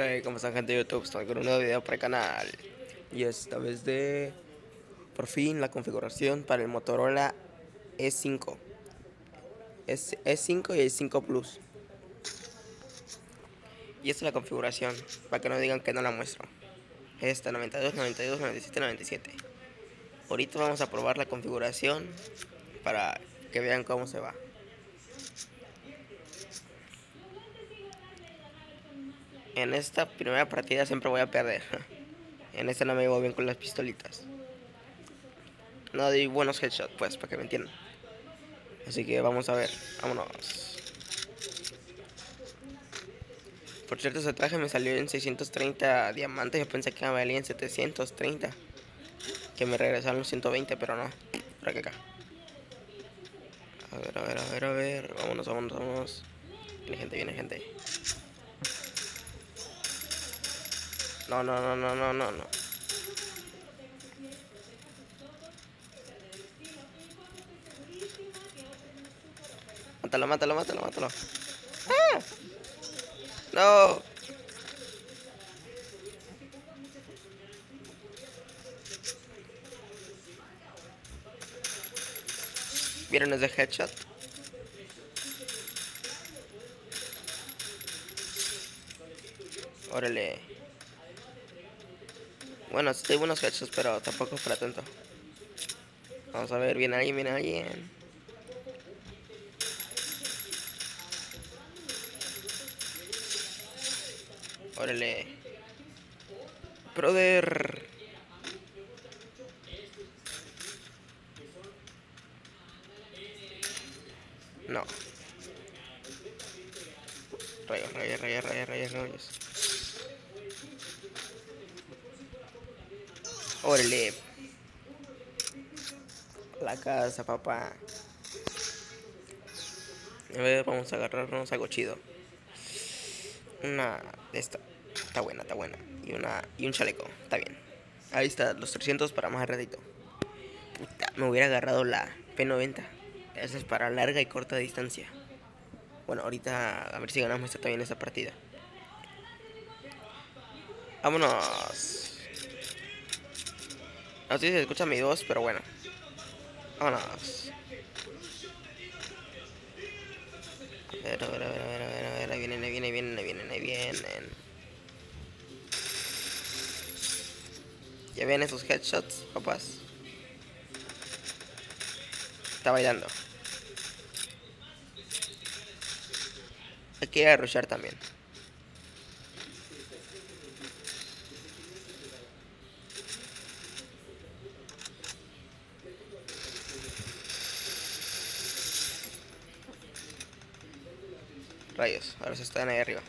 Hey, ¿cómo están gente de YouTube? Estoy con un nuevo video para el canal. Y esta vez de... Por fin la configuración para el Motorola E5 es E5 y E5 Plus. Y esta es la configuración Para que no digan que no la muestro. Esta 92, 92, 97, 97 Ahorita vamos a probar la configuración Para que vean cómo se va En esta primera partida siempre voy a perder. En esta no me llevo bien con las pistolitas. No doy buenos headshots, pues, para que me entiendan. Así que vamos a ver. Vámonos. Por cierto, ese traje me salió en 630 diamantes. Yo pensé que me valía en 730. Que me regresaron los 120, pero no. Por acá. A ver, a ver, a ver, a ver. Vámonos, vámonos, vámonos. Viene gente, viene gente. No, no, no, no, no, no, no. Mátalo, mátalo, mátalo, mátalo. ¡Ah! No. ¿Vieron ese headshot? Órale. Bueno, estoy buenos headshots, pero tampoco para tanto. Vamos a ver, viene alguien, viene alguien. Órale. Brother. No. Rayos, rayos, rayos, rayos, rayos, rayos. Órale. La casa, papá. A ver, vamos a agarrarnos algo chido. Una de esta. Está buena, está buena. Y una y un chaleco. Está bien. Ahí está, los 300 para más ratito. Puta, me hubiera agarrado la P90. Esa es para larga y corta distancia. Bueno, ahorita a ver si ganamos esta también esta partida. Vámonos. No sé si se escucha mi voz, pero bueno. Vámonos. A ver, a ver, a ver, a ver, a ver, ahí vienen, ahí vienen, ahí vienen, ahí vienen, ahí vienen. ¿Ya headshots, papás? Está bailando. Hay que ir a rushar también. Rayos, ahora se están ahí arriba.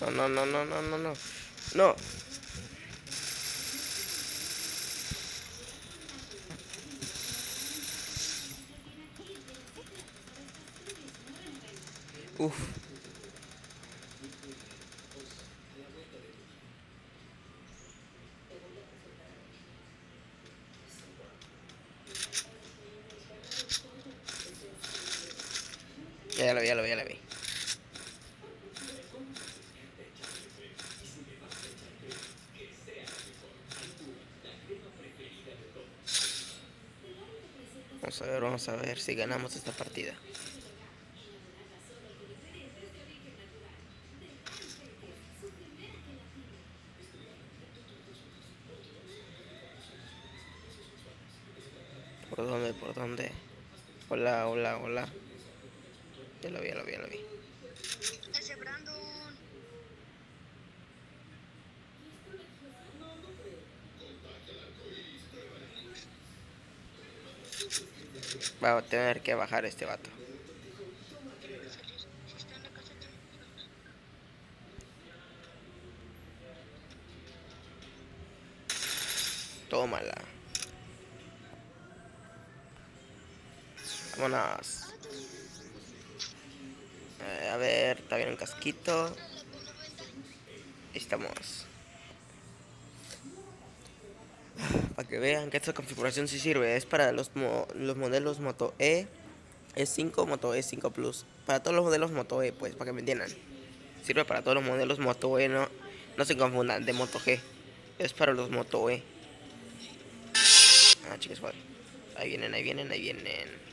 No, no, no, no, no, no, no. No. Uf. Ya lo vi, ya lo vi, ya lo vi. Vamos a ver, vamos a ver si ganamos esta partida. ¿Por dónde? ¿Por dónde? Hola, hola, hola. Ya lo vi, ya lo vi, ya lo vi. Ese Brandon. Va a tener que bajar este vato. Tómala. Vámonos. Eh, a ver, está bien un casquito. Estamos. Para que vean que esta configuración sí sirve. Es para los, mo- los modelos Moto E, E5, Moto E5 Plus. Para todos los modelos Moto E, pues, para que me entiendan. Sirve para todos los modelos Moto E, no, no se confundan, de Moto G. Es para los Moto E. Ah, chicos, joder. Ahí vienen, ahí vienen, ahí vienen.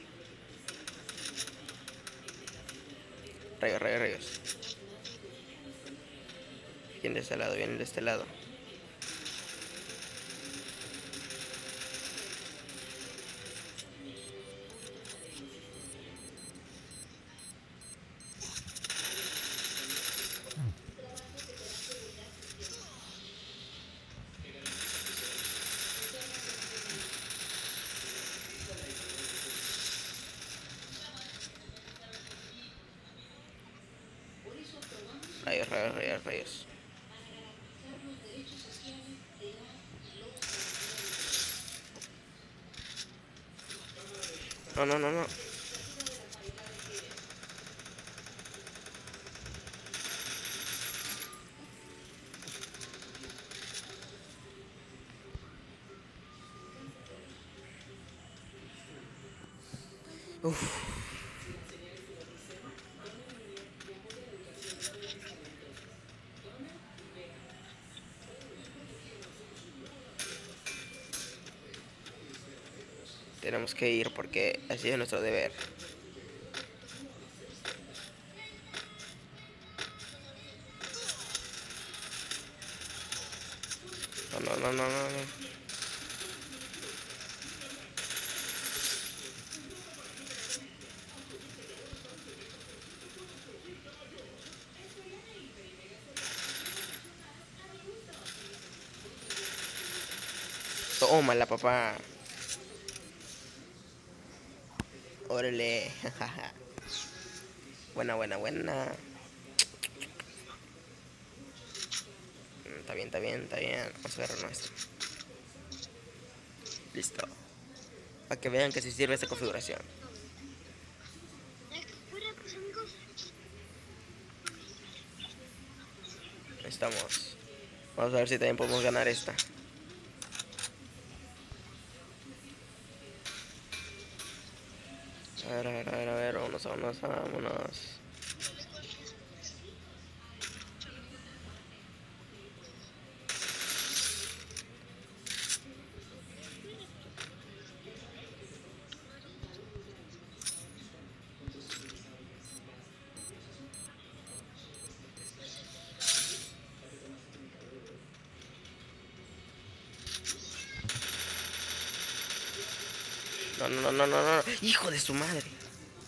Rayos, rayos, rayos. Vienen de este lado, vienen de este lado. Rayos, rayos, rayos. No, no, no, no. Uf. Tenemos que ir porque así es nuestro deber. No, no, no, no, no. Tómala, papá. Órale. buena, buena, buena. Está bien, está bien, está bien. Vamos a agarrarnos esto. Listo. Para que vean que sí sirve esta configuración. Estamos. Vamos a ver si también podemos ganar esta. Ver, a ver, a ver, a ver, vámonos, vámonos, vámonos. No, no, no, no, no, no. Hijo de su madre.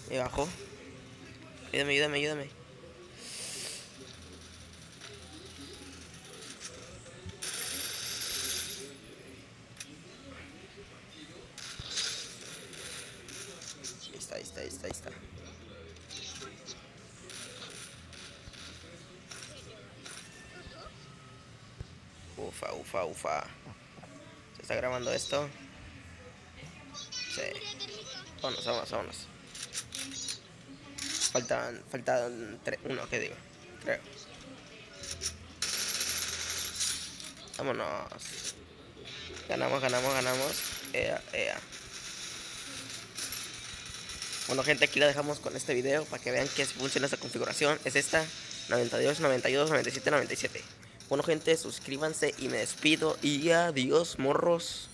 Me bajó. Ayúdame, ayúdame, ayúdame. Está, está, está, está. Ufa, ufa, ufa. ¿Se está grabando esto? Sí. Vámonos, vámonos, vámonos. Faltan, faltan tres, uno, ¿qué digo? Creo. Vámonos. Ganamos, ganamos, ganamos. Ea, ea. Bueno, gente, aquí la dejamos con este video para que vean que funciona esta configuración. Es esta, 92, 92, 97, 97. Bueno, gente, suscríbanse y me despido. Y adiós, morros.